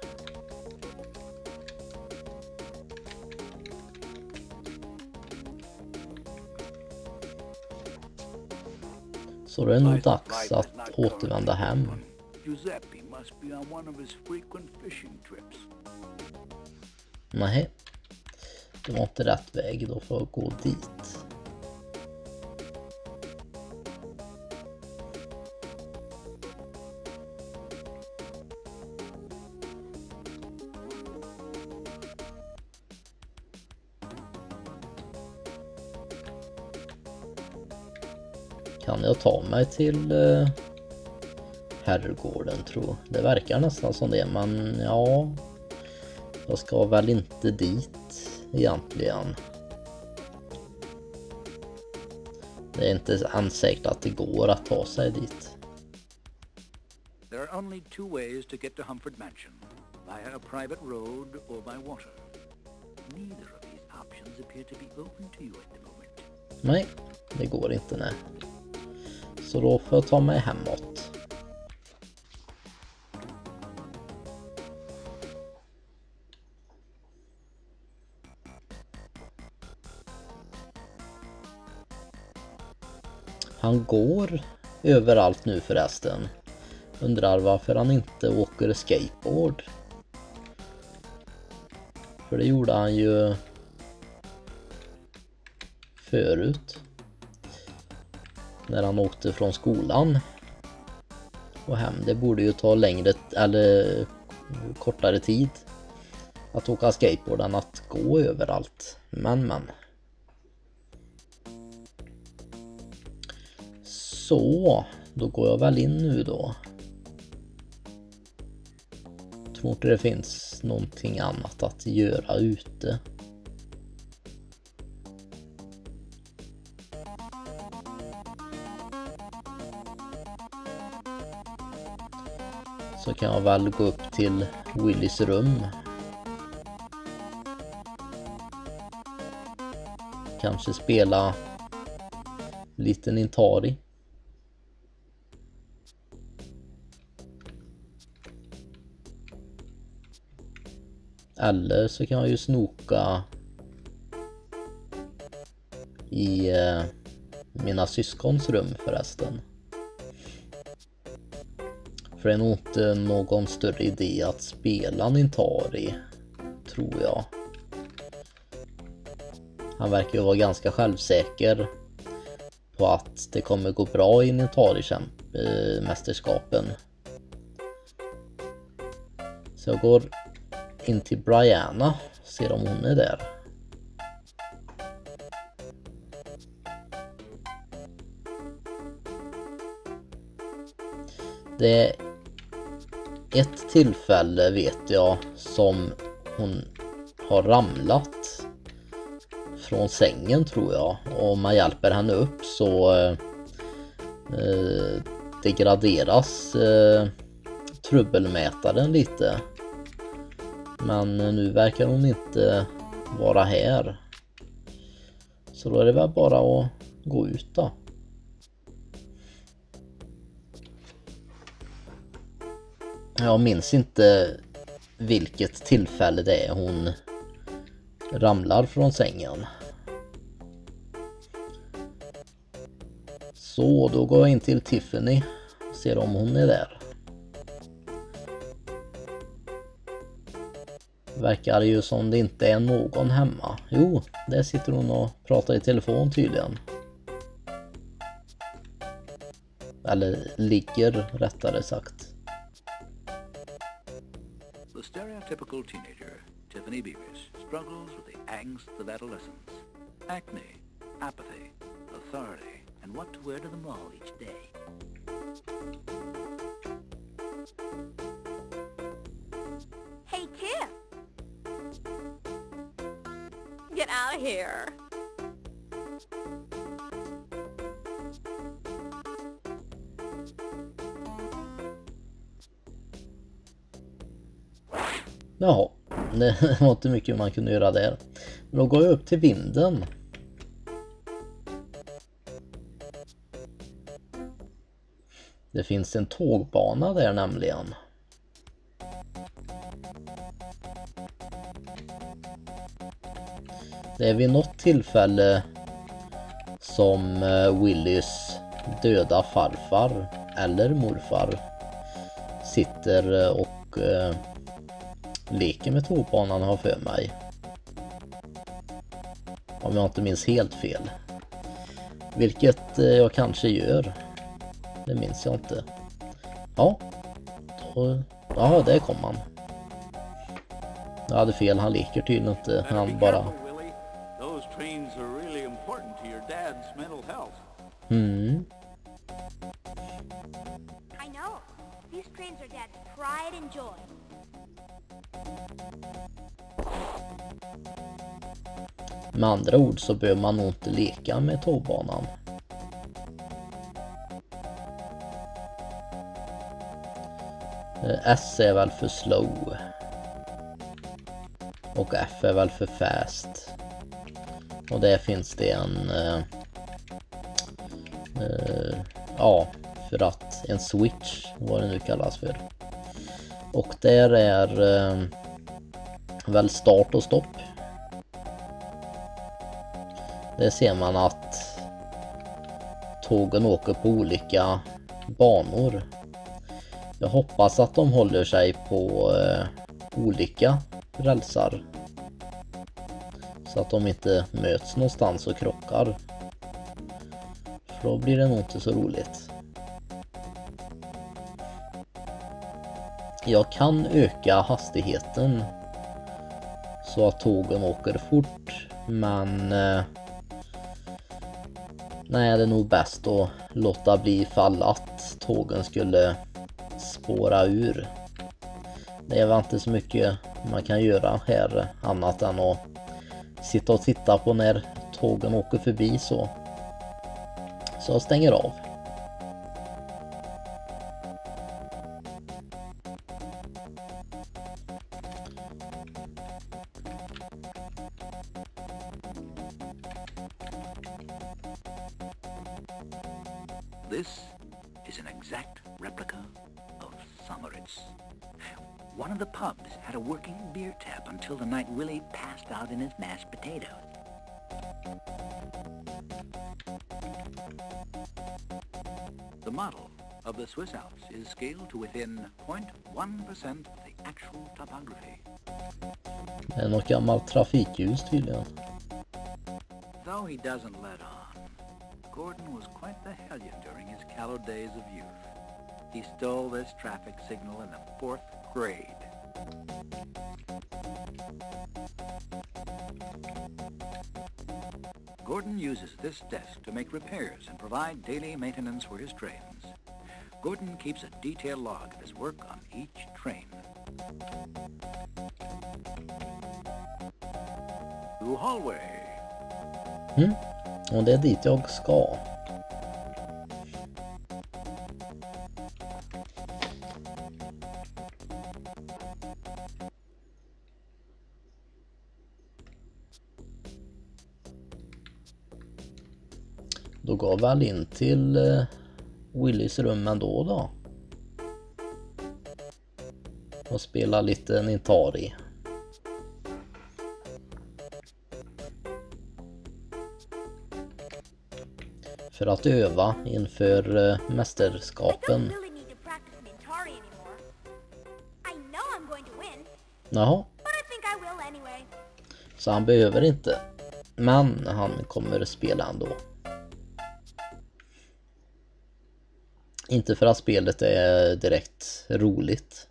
Så det är nog dags att återvända hem. Nej. Det var inte rätt väg, då får jag gå dit. Mig till eh, herrgården tro? Det verkar nästan som det men ja. Jag ska väl inte dit egentligen. Det är inte ens säkert att det går att ta sig dit. There are only two ways to get to Humford Mansion. Via a private road or by water. Neither of these options appear to be open to you at the moment. Nej, det går inte nej. Så då får jag ta mig hemåt. Han går överallt nu förresten. Undrar varför han inte åker skateboard. För det gjorde han ju förut. När han åkte från skolan. Och hem. Det borde ju ta längre eller kortare tid. Att åka skateboard än att gå överallt. Men men. Så, då går jag väl in nu då. Tror inte det finns någonting annat att göra ute. Kan jag väl gå upp till Willys rum. Kanske spela lite Nintari. Eller så kan jag ju snoka i eh, mina syskons rum förresten. För det är nog inte någon större idé att spela Nintari, tror jag. Han verkar ju vara ganska självsäker på att det kommer gå bra i Nintari-mästerskapen. Så jag går in till Brianna, och ser om hon är där. Det ett tillfälle vet jag som hon har ramlat från sängen tror jag och om man hjälper henne upp så eh, degraderas eh, trubbelmätaren lite. Men nu verkar hon inte vara här. Så då är det väl bara att gå ut då. Jag minns inte vilket tillfälle det är hon ramlar från sängen. Så, då går jag in till Tiffany och ser om hon är där. Verkar ju som det inte är någon hemma. Jo, där sitter hon och pratar i telefon tydligen. Eller ligger rättare sagt. Stereotypical teenager, Tiffany Beavis, struggles with the angst of adolescence. Acne, apathy, authority, and what to wear to the mall each day. Hey, Tiff! Get out of here. Jaha, det var inte mycket man kunde göra där. Men då går jag upp till vinden. Det finns en tågbana där nämligen. Det är vid något tillfälle som eh, Willys döda farfar eller morfar sitter eh, och eh, leker med tågbanan har för mig. Om jag inte minns helt fel. Vilket jag kanske gör. Det minns jag inte. Ja. Då, ja, där kom han. Jag hade fel, han leker tydligen inte. Han bara... Those Med andra ord så bör man nog inte leka med tågbanan. Eh, S är väl för slow. Och F är väl för fast. Och där finns det en... Uh, uh, ja, för att en switch, vad det nu kallas för. Och där är uh, väl start och stopp. Där ser man att tågen åker på olika banor. Jag hoppas att de håller sig på eh, olika rälsar. Så att de inte möts någonstans och krockar. För då blir det nog inte så roligt. Jag kan öka hastigheten så att tågen åker fort men eh, nej det är nog bäst att låta bli ifall att tågen skulle spåra ur. Det är väl inte så mycket man kan göra här annat än att sitta och titta på när tågen åker förbi så. Så jag stänger av. Det är något gammalt trafikljus tydligen. Though he doesn't let on, Gordon was quite the hellion during his callow days of youth. He stole this traffic signal in the fourth grade. Gordon uses this desk to make repairs and provide daily maintenance for his trains. Gordon keeps a detailed log of his work on each train. new hallway. Mm. Och det är dit jag ska. Då går väl in till eh, Willys rum ändå då. Och spela lite Nintari. För att öva inför eh, mästerskapen. Jaha, så han behöver inte. Men han kommer spela ändå. Inte för att spelet är direkt roligt.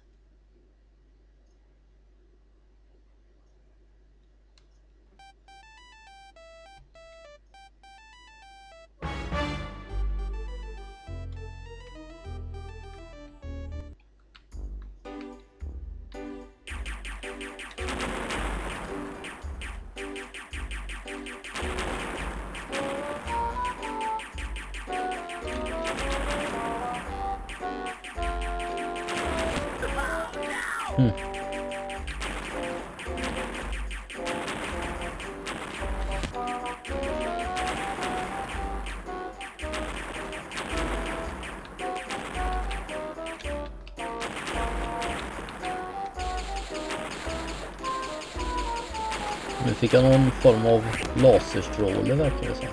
Form av laserstråle verkar det som.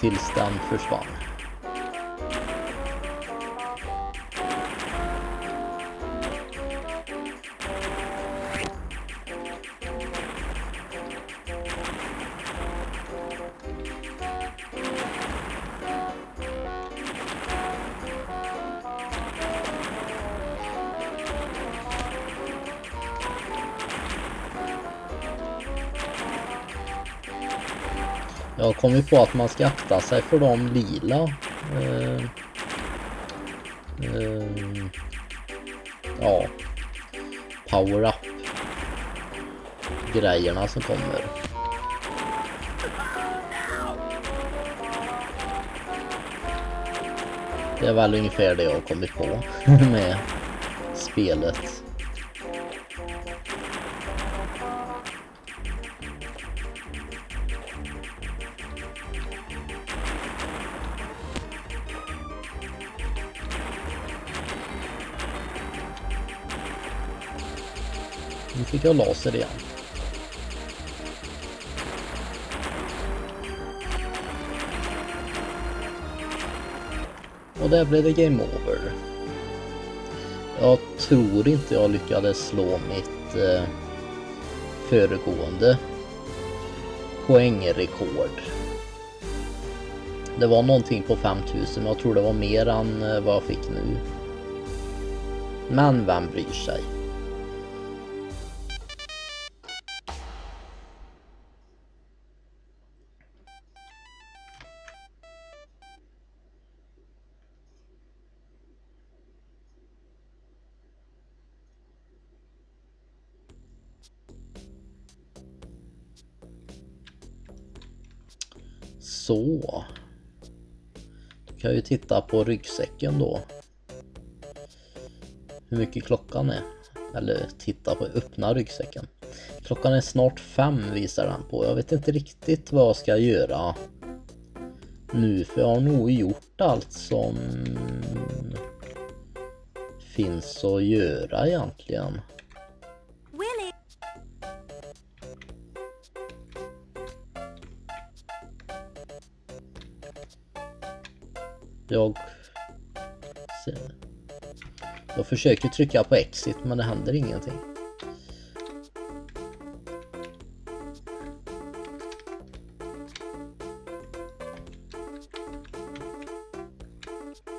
Tills den försvann. Jag har kommit på att man ska akta sig för de lila eh, eh, ja, power-up grejerna som kommer. Det är väl ungefär det jag har kommit på med spelet. Fick jag laser igen. Och där blev det game over. Jag tror inte jag lyckades slå mitt eh, föregående poängrekord. Det var någonting på 5000 men jag tror det var mer än eh, vad jag fick nu. Men vem bryr sig? Kan jag ju titta på ryggsäcken då. Hur mycket klockan är. Eller titta på öppna ryggsäcken. Klockan är snart fem visar den på. Jag vet inte riktigt vad jag ska göra nu för jag har nog gjort allt som finns att göra egentligen. Jag... Jag försöker trycka på exit men det händer ingenting.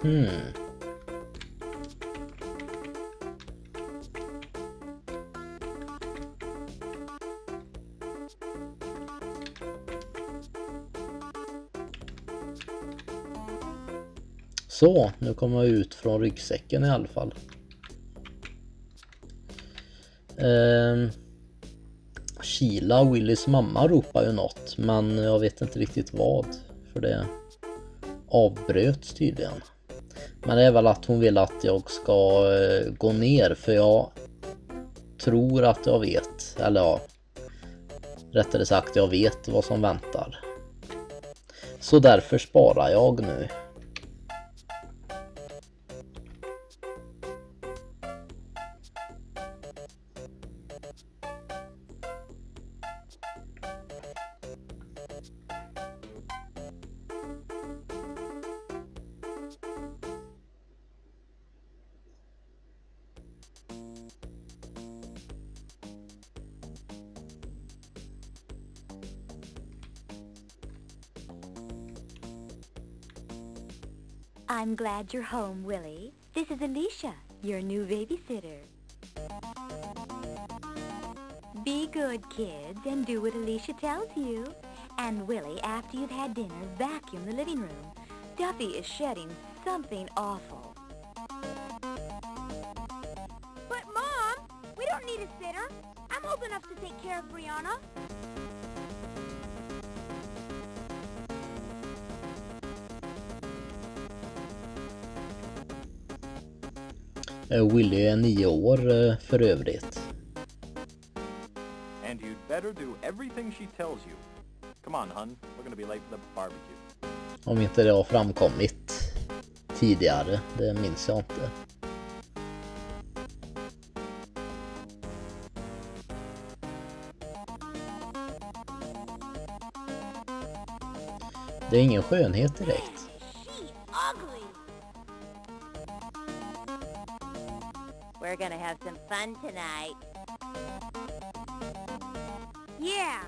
Hmm. Så, nu kommer jag ut från ryggsäcken i alla fall. Ehm, Sheila, Willys mamma, ropar ju något men jag vet inte riktigt vad. För det avbröts tydligen. Men det är väl att hon vill att jag ska eh, gå ner för jag tror att jag vet, eller ja, rättare sagt jag vet vad som väntar. Så därför sparar jag nu. I'm glad you're home, Willie. This is Alicia, your new babysitter. Be good, kids, and do what Alicia tells you. And Willie, after you've had dinner, vacuum the living room. Duffy is shedding something awful. But Mom, we don't need a sitter. I'm old enough to take care of Brianna. Willy är nio år eh, för övrigt. And you'd better do everything she tells you. Come on, hun. We're gonna be late for the barbecue. Om inte det har framkommit tidigare, det minns jag inte. Det är ingen skönhet direkt. Fun tonight. Yeah,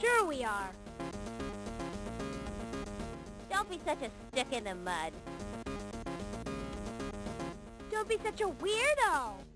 sure we are. Don't be such a stick in the mud. Don't be such a weirdo.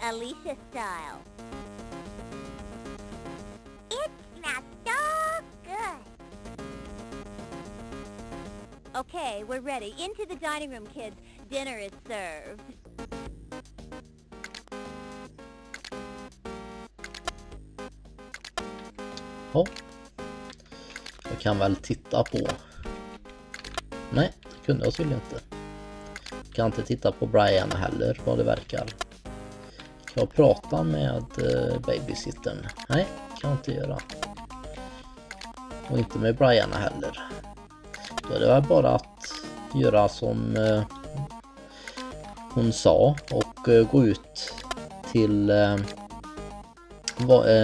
Alicia style. It smells so good. Okay, we're ready. Into the dining room, kids. Dinner is served. Ja. Jag kan väl titta på... Nej, det kunde jag tydligen inte. Jag kan inte titta på Brian heller vad det verkar. Kan jag prata med eh, babysittern? Nej, kan jag inte göra. Och inte med Brianna heller. Då är det väl bara att göra som eh, hon sa och eh, gå ut till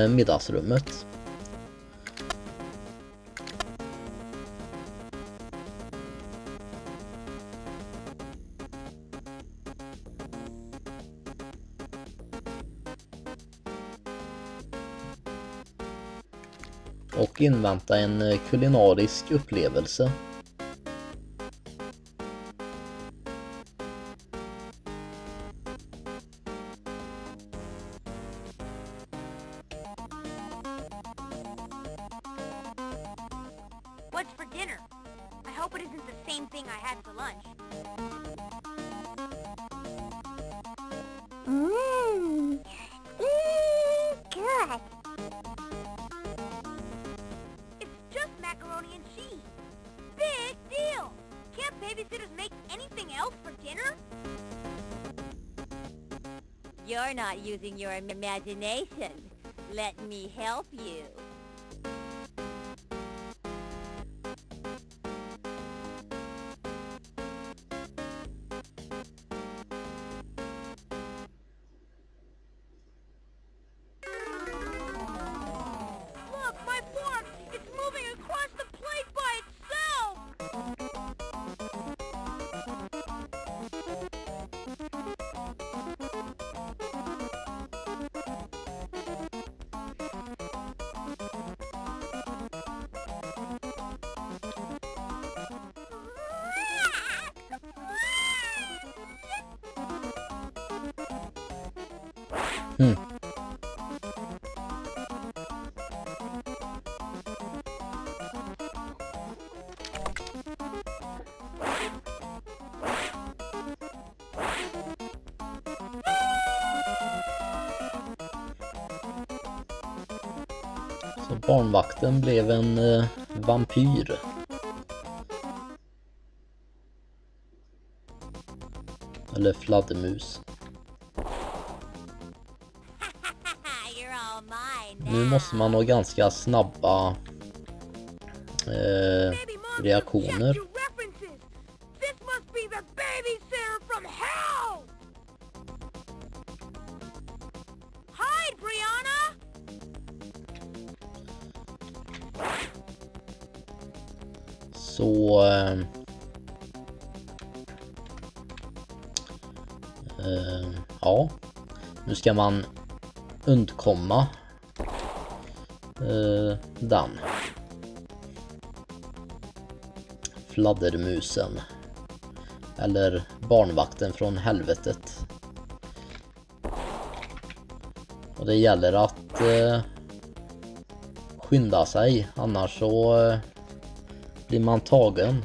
middagsrummet. Och invänta en eh, kulinarisk upplevelse. Imagination. Let me help you. Barnvakten blev en eh, vampyr. Eller fladdermus. Nu måste man ha ganska snabba eh, reaktioner. Så... Eh, eh, ja. Nu ska man undkomma eh, den. Fladdermusen. Eller barnvakten från helvetet. Och det gäller att eh, skynda sig annars så eh, blir man tagen.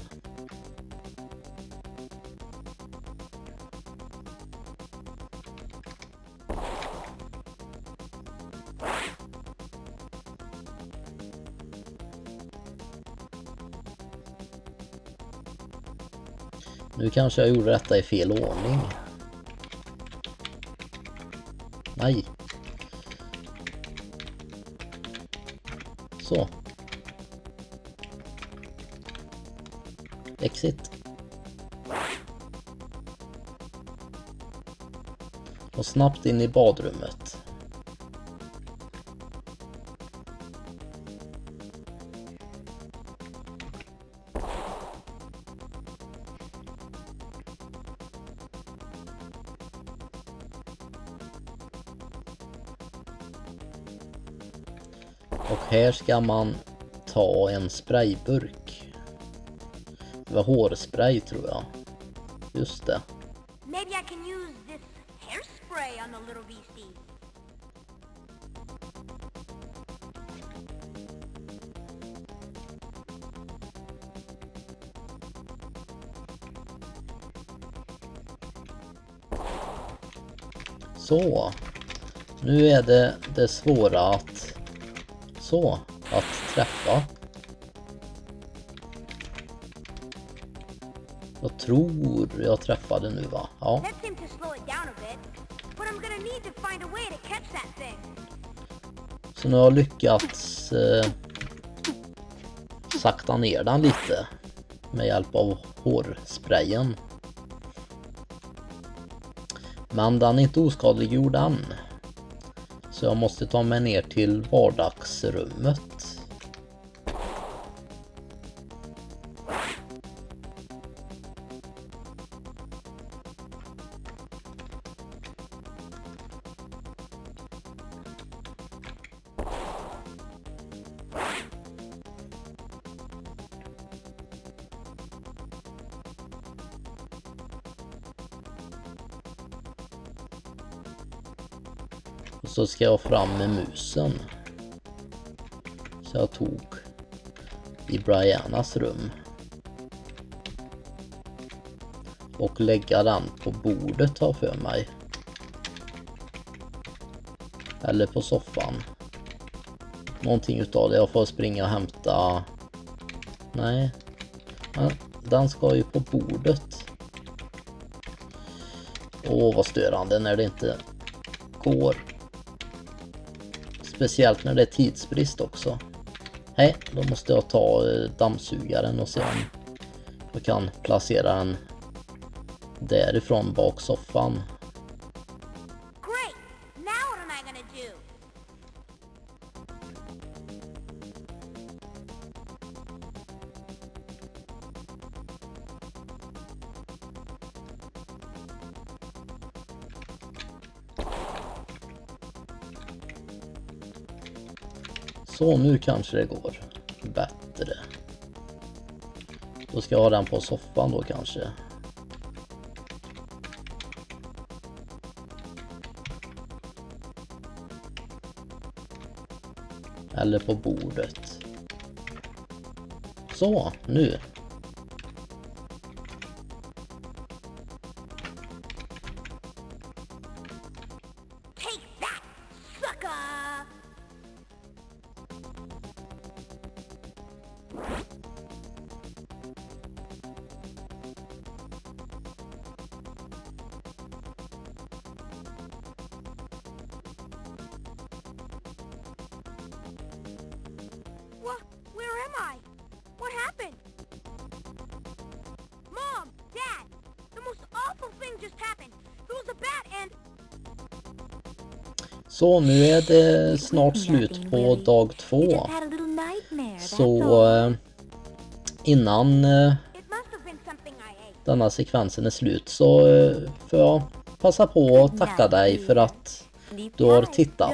Nu kanske jag gjorde detta i fel ordning. Nej. Snabbt in i badrummet. Och här ska man ta en sprayburk. Det var hårspray tror jag. Just det. Så. Nu är det det svåra att... Så. Att träffa. Jag tror jag träffade nu va? Ja. Så nu har jag lyckats eh, sakta ner den lite med hjälp av hårsprayen. Men den är inte oskadliggjord än. Så jag måste ta mig ner till vardagsrummet. Och så ska jag fram med musen. Så jag tog i Brianas rum. Och lägga den på bordet har jag för mig. Eller på soffan. Någonting utav det. Jag får springa och hämta... Nej. Men den ska ju på bordet. Åh vad störande när det inte går. Speciellt när det är tidsbrist också. Hej, då måste jag ta eh, dammsugaren och se om jag kan placera den därifrån bak soffan. Så nu kanske det går bättre. Då ska jag ha den på soffan då kanske. Eller på bordet. Så, nu. Så nu är det snart slut på dag två. Så eh, innan eh, denna sekvensen är slut så eh, får jag passa på att tacka dig för att du har tittat.